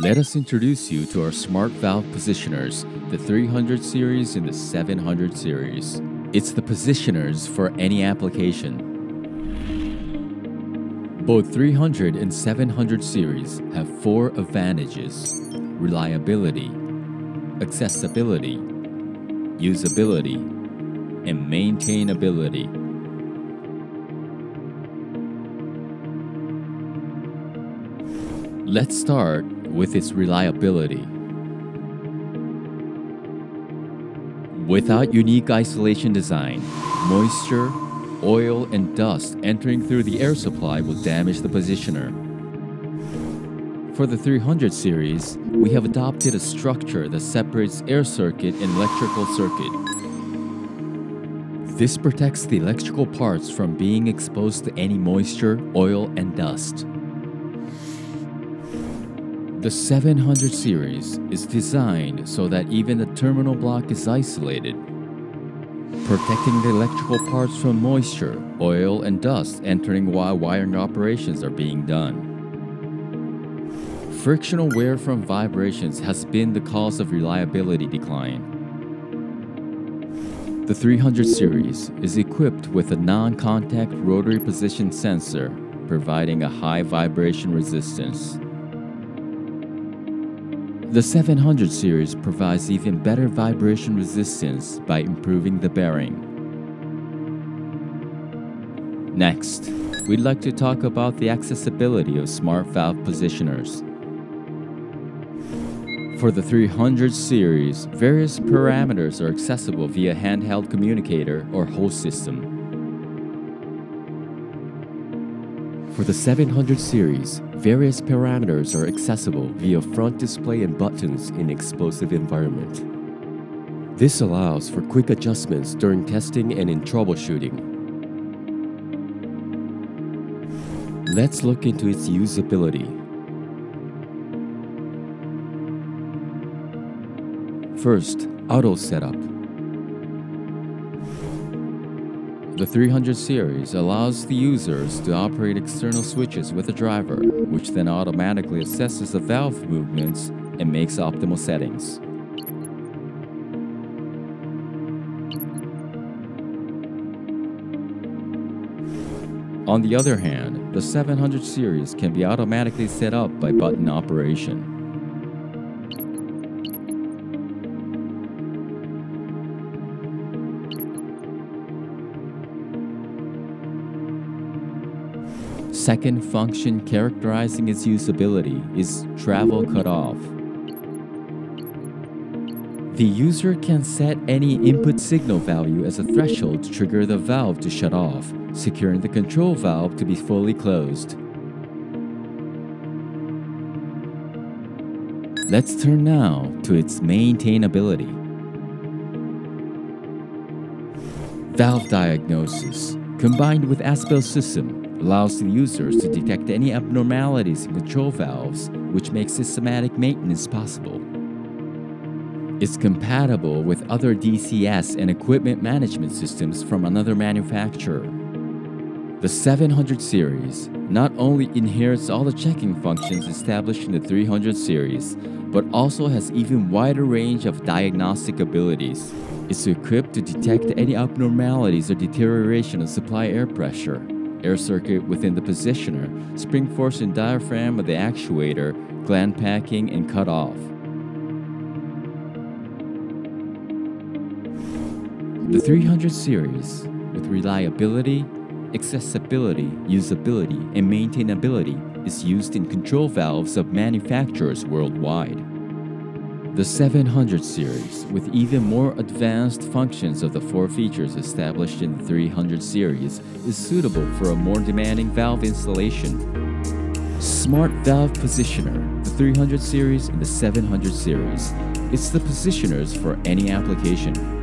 Let us introduce you to our smart valve positioners, the 300 series and the 700 series. It's the positioners for any application. Both 300 and 700 series have four advantages reliability, accessibility, usability, and maintainability. Let's start with its reliability. Without unique isolation design, moisture, oil, and dust entering through the air supply will damage the positioner. For the 300 series, we have adopted a structure that separates air circuit and electrical circuit. This protects the electrical parts from being exposed to any moisture, oil, and dust. The 700 series is designed so that even the terminal block is isolated, protecting the electrical parts from moisture, oil, and dust entering while wiring operations are being done. Frictional wear from vibrations has been the cause of reliability decline. The 300 series is equipped with a non-contact rotary position sensor, providing a high vibration resistance. The 700 series provides even better vibration resistance by improving the bearing. Next, we'd like to talk about the accessibility of smart valve positioners. For the 300 series, various parameters are accessible via handheld communicator or host system. For the 700 series, various parameters are accessible via front display and buttons in explosive environment. This allows for quick adjustments during testing and in troubleshooting. Let's look into its usability. First, auto setup. The 300 series allows the users to operate external switches with the driver, which then automatically assesses the valve movements and makes optimal settings. On the other hand, the 700 series can be automatically set up by button operation. Second function characterizing its usability is travel cutoff. The user can set any input signal value as a threshold to trigger the valve to shut off, securing the control valve to be fully closed. Let's turn now to its maintainability. Valve diagnosis combined with Azbil system allows the users to detect any abnormalities in control valves, which makes systematic maintenance possible. It's compatible with other DCS and equipment management systems from another manufacturer. The 700 series not only inherits all the checking functions established in the 300 series, but also has even wider range of diagnostic abilities. It's equipped to detect any abnormalities or deterioration of supply air pressure, air circuit within the positioner, spring force and diaphragm of the actuator, gland packing, and cut off. The 300 series, with reliability, accessibility, usability, and maintainability, is used in control valves of manufacturers worldwide. The 700 series, with even more advanced functions of the four features established in the 300 series, is suitable for a more demanding valve installation. Smart Valve Positioner, the 300 series and the 700 series. It's the positioners for any application.